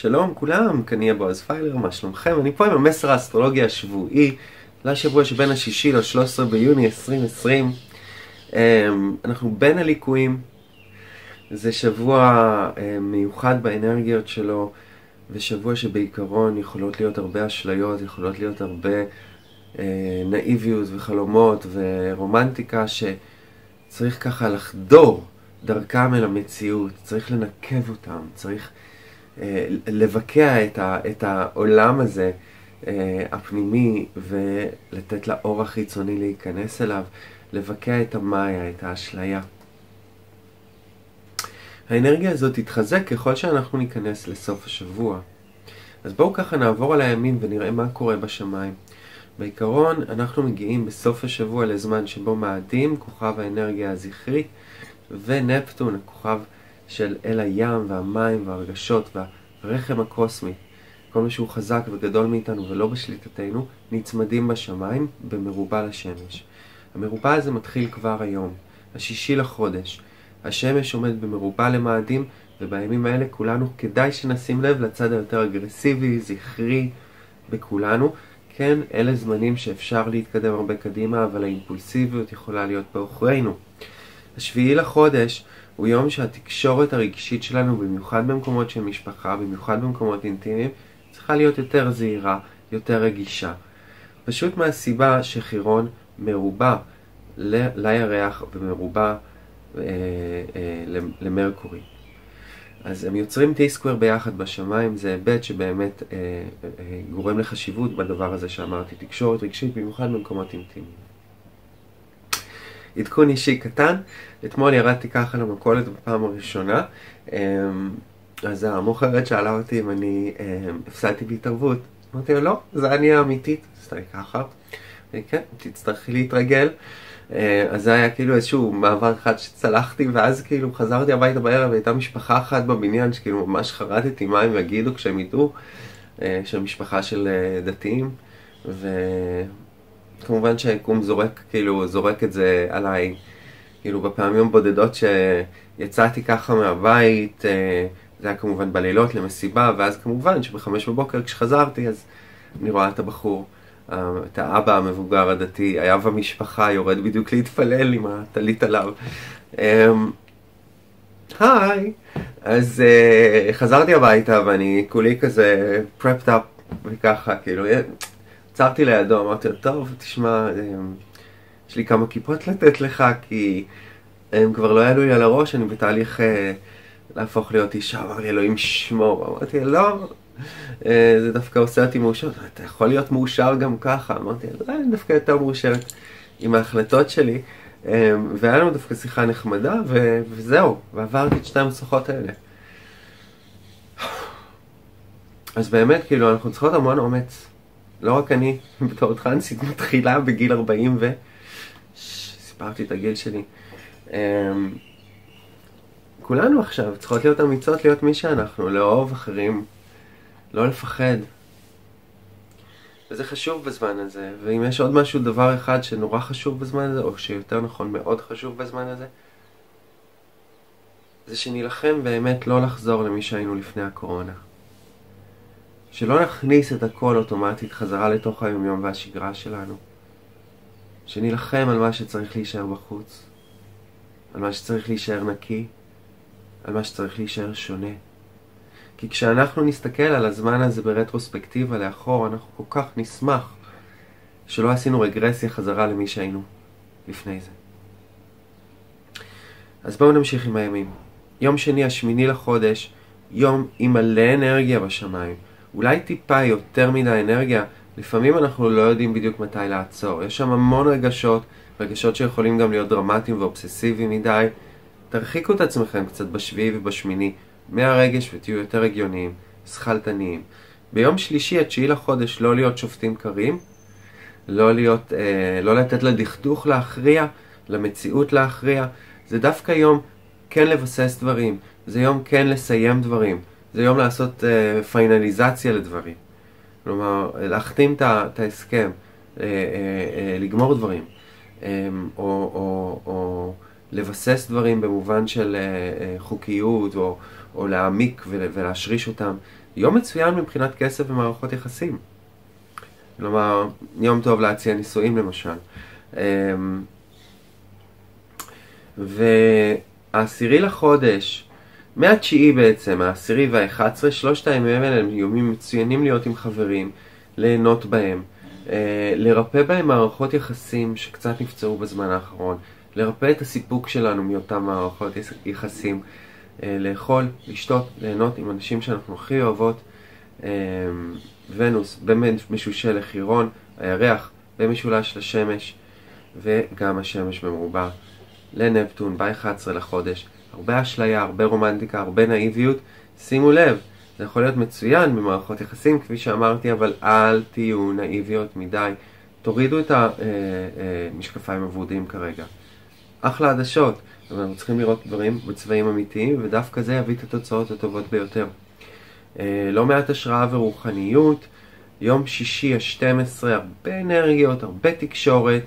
שלום כולם, כאן יהיה בועז פיילר, מה שלומכם? אני פה עם המסר האסטרולוגי השבועי לשבוע שבין השישי ל-13 ביוני 2020. אמ, אנחנו בין הליקויים, זה שבוע אמ, מיוחד באנרגיות שלו, ושבוע שבעיקרון יכולות להיות הרבה אשליות, יכולות להיות הרבה אה, נאיביות וחלומות ורומנטיקה שצריך ככה לחדור דרכם אל המציאות, צריך לנקב אותם, צריך אה, לבקע את, ה, את העולם הזה אה, הפנימי ולתת לאור החיצוני להיכנס אליו, לבקע את המאיה, את האשליה. האנרגיה הזאת תתחזק ככל שאנחנו ניכנס לסוף השבוע. אז בואו ככה נעבור על הימים ונראה מה קורה בשמיים. בעיקרון, אנחנו מגיעים בסוף השבוע לזמן שבו מאדים, כוכב האנרגיה הזכרית, ונפטון, הכוכב של אל הים והמים והרגשות והרחם הקוסמי, כל מה שהוא חזק וגדול מאיתנו ולא בשליטתנו, נצמדים בשמיים במרובע לשמש. המרובע הזה מתחיל כבר היום, השישי לחודש. השמש עומד במרובע למאדים, ובימים האלה כולנו כדאי שנשים לב לצד היותר אגרסיבי, זכרי, בכולנו. כן, אלה זמנים שאפשר להתקדם הרבה קדימה, אבל האימפולסיביות יכולה להיות בעוכרינו. השביעי לחודש הוא יום שהתקשורת הרגשית שלנו, במיוחד במקומות של משפחה, במיוחד במקומות אינטימיים, צריכה להיות יותר זהירה, יותר רגישה. פשוט מהסיבה שחירון מרובע לירח ומרובע אה, אה, למרקורי. אז הם יוצרים T-סקוור ביחד בשמיים, זה היבט שבאמת אה, אה, גורם לחשיבות בדבר הזה שאמרתי, תקשורת רגשית, במיוחד במקומות אינטימיים. עדכון אישי קטן, אתמול ירדתי ככה למכולת בפעם הראשונה, אמ, אז המוכרת שאלה אותי אם אני אמ, הפסדתי בהתערבות. אמרתי לו, לא, זה אני האמיתית, אני ככה, כן, תצטרכי להתרגל. אה, אז זה היה כאילו איזשהו מעבר אחד שצלחתי, ואז כאילו חזרתי הביתה בערב, הייתה משפחה אחת בבניין שכאילו ממש חרדתי מה הם יגידו כשהם ידעו, של משפחה של אה, דתיים, ו... כמובן שהיקום זורק, כאילו, זורק את זה עליי, כאילו, בפעמים הבודדות שיצאתי ככה מהבית, אה, זה היה כמובן בלילות למסיבה, ואז כמובן שבחמש בבוקר כשחזרתי, אז אני רואה את הבחור, אה, את האבא המבוגר הדתי, היה במשפחה, יורד בדיוק להתפלל עם הטלית עליו. אמ, היי, אז uh, חזרתי הביתה ואני כולי כזה prepped up וככה, כאילו, עצרתי לידו, אמרתי לו, טוב, תשמע, אמ, יש לי כמה כיפות לתת לך, כי הם כבר לא יעלו לי על הראש, אני בתהליך אה, להפוך להיות אישה. אמר לי, אלוהים שמור. אמרתי לא, אה, זה דווקא עושה אותי מאושר. אתה יכול להיות מאושר גם ככה. אמרתי לא, אני דווקא יותר מאושרת עם ההחלטות שלי. אה, והיה לנו דווקא שיחה נחמדה, ו- וזהו, ועברתי את שתי המשוכות האלה. אז באמת, כאילו, אנחנו צריכות המון אומץ. לא רק אני, בתור טרנסית מתחילה בגיל 40 ו... סיפרתי את הגיל שלי. אמ, כולנו עכשיו צריכות להיות אמיצות להיות מי שאנחנו, לאהוב אחרים, לא לפחד. וזה חשוב בזמן הזה, ואם יש עוד משהו, דבר אחד שנורא חשוב בזמן הזה, או שיותר נכון מאוד חשוב בזמן הזה, זה שנילחם באמת לא לחזור למי שהיינו לפני הקורונה. שלא נכניס את הכל אוטומטית חזרה לתוך היומיום והשגרה שלנו. שנילחם על מה שצריך להישאר בחוץ, על מה שצריך להישאר נקי, על מה שצריך להישאר שונה. כי כשאנחנו נסתכל על הזמן הזה ברטרוספקטיבה לאחור, אנחנו כל כך נשמח שלא עשינו רגרסיה חזרה למי שהיינו לפני זה. אז בואו נמשיך עם הימים. יום שני, השמיני לחודש, יום עם מלא אנרגיה בשמיים. אולי טיפה יותר מדי אנרגיה, לפעמים אנחנו לא יודעים בדיוק מתי לעצור. יש שם המון רגשות, רגשות שיכולים גם להיות דרמטיים ואובססיביים מדי. תרחיקו את עצמכם קצת בשביעי ובשמיני מהרגש ותהיו יותר הגיוניים, שכלתניים. ביום שלישי, התשיעי לחודש, לא להיות שופטים קרים, לא, להיות, אה, לא לתת לדכדוך להכריע, למציאות להכריע. זה דווקא יום כן לבסס דברים, זה יום כן לסיים דברים. זה יום לעשות uh, פיינליזציה לדברים. כלומר, להחתים את ההסכם, uh, uh, uh, לגמור דברים, um, או, או, או לבסס דברים במובן של uh, uh, חוקיות, או, או להעמיק ולהשריש אותם. יום מצוין מבחינת כסף ומערכות יחסים. כלומר, יום טוב להציע נישואים למשל. אמ, והעשירי לחודש, מהתשיעי בעצם, העשירי והאחד עשרה, שלושת הימים האלה הם יומים מצוינים להיות עם חברים, ליהנות בהם, אה, לרפא בהם מערכות יחסים שקצת נפצעו בזמן האחרון, לרפא את הסיפוק שלנו מאותן מערכות יחסים, אה, לאכול, לשתות, ליהנות עם אנשים שאנחנו הכי אוהבות. אה, ונוס במשושל לחירון, הירח במשולש לשמש, וגם השמש במרובע לנפטון ב-11 לחודש. הרבה אשליה, הרבה רומנטיקה, הרבה נאיביות. שימו לב, זה יכול להיות מצוין במערכות יחסים, כפי שאמרתי, אבל אל תהיו נאיביות מדי. תורידו את המשקפיים הוורודים כרגע. אחלה עדשות, אבל אנחנו צריכים לראות דברים בצבעים אמיתיים, ודווקא זה יביא את התוצאות הטובות ביותר. אה, לא מעט השראה ורוחניות. יום שישי ה-12, הרבה אנרגיות, הרבה תקשורת,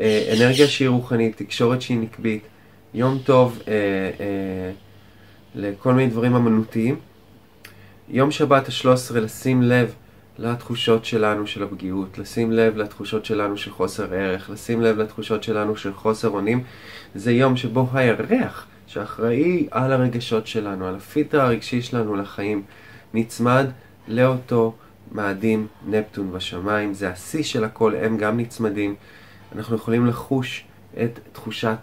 אה, אנרגיה שהיא רוחנית, תקשורת שהיא נקבית. יום טוב אה, אה, לכל מיני דברים אמנותיים. יום שבת ה-13, לשים לב לתחושות שלנו של הפגיעות, לשים לב לתחושות שלנו של חוסר ערך, לשים לב לתחושות שלנו של חוסר אונים. זה יום שבו הירח, שאחראי על הרגשות שלנו, על הפיטר הרגשי שלנו לחיים, נצמד לאותו מאדים נפטון בשמיים, זה השיא של הכל, הם גם נצמדים. אנחנו יכולים לחוש את תחושת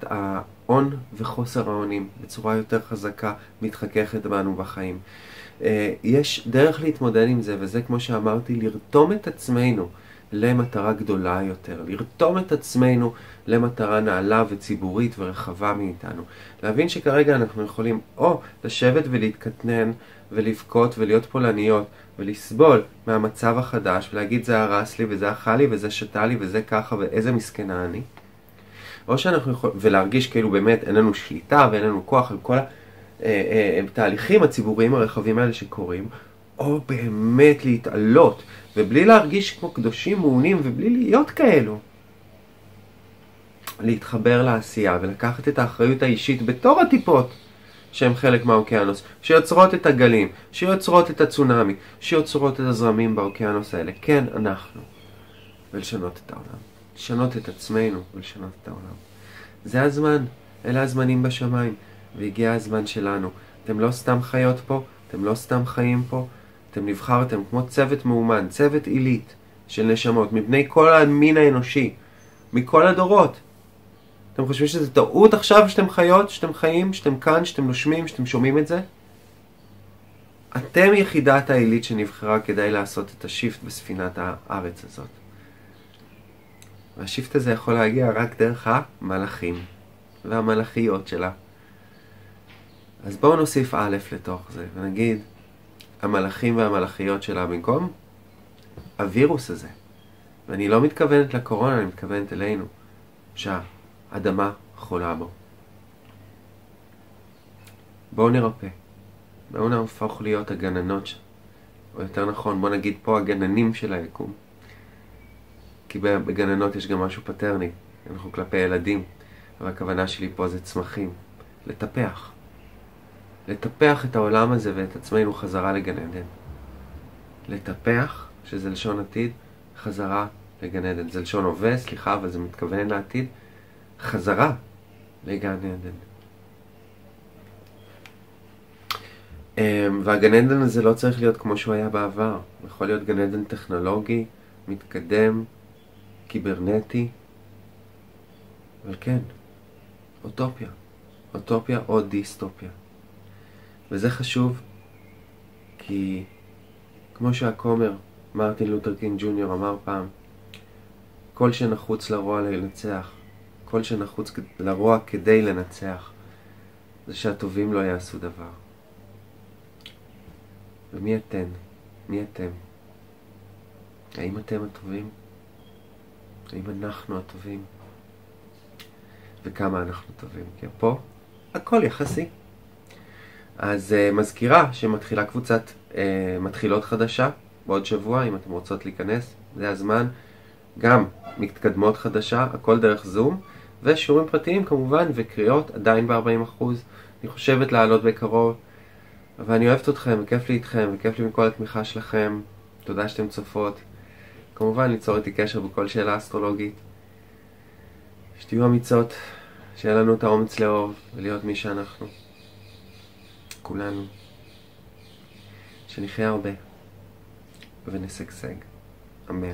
ההון וחוסר האונים בצורה יותר חזקה, מתחככת בנו בחיים. אה, יש דרך להתמודד עם זה, וזה כמו שאמרתי, לרתום את עצמנו למטרה גדולה יותר, לרתום את עצמנו למטרה נעלה וציבורית ורחבה מאיתנו. להבין שכרגע אנחנו יכולים או לשבת ולהתקטנן ולבכות ולהיות פולניות ולסבול מהמצב החדש ולהגיד זה הרס לי וזה אכל לי וזה שתה לי וזה ככה ואיזה מסכנה אני. או שאנחנו יכולים, ולהרגיש כאילו באמת אין לנו שליטה ואין לנו כוח על כל התהליכים אה, אה, הציבוריים הרחבים האלה שקורים, או באמת להתעלות, ובלי להרגיש כמו קדושים מעונים ובלי להיות כאלו. להתחבר לעשייה ולקחת את האחריות האישית בתור הטיפות שהן חלק מהאוקיינוס, שיוצרות את הגלים, שיוצרות את הצונאמי, שיוצרות את הזרמים באוקיינוס האלה. כן, אנחנו. ולשנות את העולם. לשנות את עצמנו ולשנות את העולם. זה הזמן, אלה הזמנים בשמיים, והגיע הזמן שלנו. אתם לא סתם חיות פה, אתם לא סתם חיים פה, אתם נבחרתם כמו צוות מאומן, צוות עילית של נשמות, מבני כל המין האנושי, מכל הדורות. אתם חושבים שזה טעות עכשיו שאתם חיות, שאתם חיים, שאתם כאן, שאתם נושמים, שאתם שומעים את זה? אתם יחידת העילית שנבחרה כדי לעשות את השיפט בספינת הארץ הזאת. והשיפט הזה יכול להגיע רק דרך המלאכים והמלאכיות שלה. אז בואו נוסיף א' לתוך זה, ונגיד, המלאכים והמלאכיות שלה במקום הווירוס הזה. ואני לא מתכוונת לקורונה, אני מתכוונת אלינו. שה... אדמה חולה בו. בואו נרפא. בואו נהפוך להיות הגננות, או יותר נכון, בואו נגיד פה הגננים של היקום. כי בגננות יש גם משהו פטרני, אנחנו כלפי ילדים, אבל הכוונה שלי פה זה צמחים. לטפח. לטפח את העולם הזה ואת עצמנו חזרה לגן עדן. לטפח, שזה לשון עתיד, חזרה לגן עדן. זה לשון הווה, סליחה, אבל זה מתכוון לעתיד. חזרה לגן עדן. אמ, והגן עדן הזה לא צריך להיות כמו שהוא היה בעבר. יכול להיות גן עדן טכנולוגי, מתקדם, קיברנטי, אבל כן, אוטופיה. אוטופיה או דיסטופיה. וזה חשוב כי כמו שהכומר מרטין לותר קינג ג'וניור אמר פעם, כל שנחוץ לרוע לנצח, כל שנחוץ לרוע כדי לנצח, זה שהטובים לא יעשו דבר. ומי אתן? מי אתם? האם אתם הטובים? האם אנחנו הטובים? וכמה אנחנו טובים? כי פה הכל יחסי. אז uh, מזכירה שמתחילה קבוצת uh, מתחילות חדשה בעוד שבוע, אם אתם רוצות להיכנס, זה הזמן. גם מתקדמות חדשה, הכל דרך זום. ושיעורים פרטיים כמובן, וקריאות עדיין ב-40%. אני חושבת לעלות בקרוב אבל אני אוהבת אתכם, וכיף לי איתכם, וכיף לי מכל התמיכה שלכם. תודה שאתם צופות. כמובן, ליצור איתי קשר בכל שאלה אסטרולוגית. שתהיו אמיצות, שיהיה לנו את האומץ לאהוב ולהיות מי שאנחנו. כולנו. שנחיה הרבה ונשגשג. אמן.